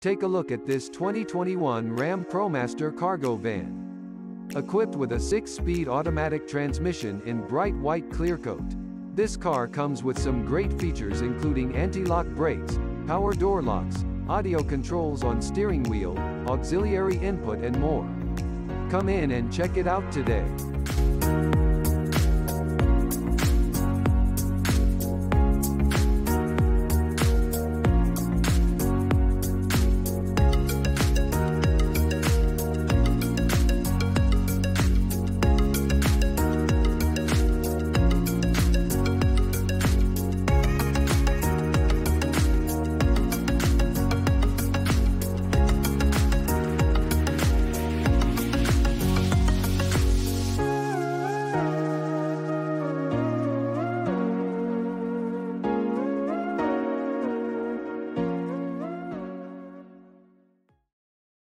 Take a look at this 2021 Ram ProMaster cargo van. Equipped with a 6-speed automatic transmission in bright white clear coat. This car comes with some great features including anti-lock brakes, power door locks, audio controls on steering wheel, auxiliary input and more. Come in and check it out today.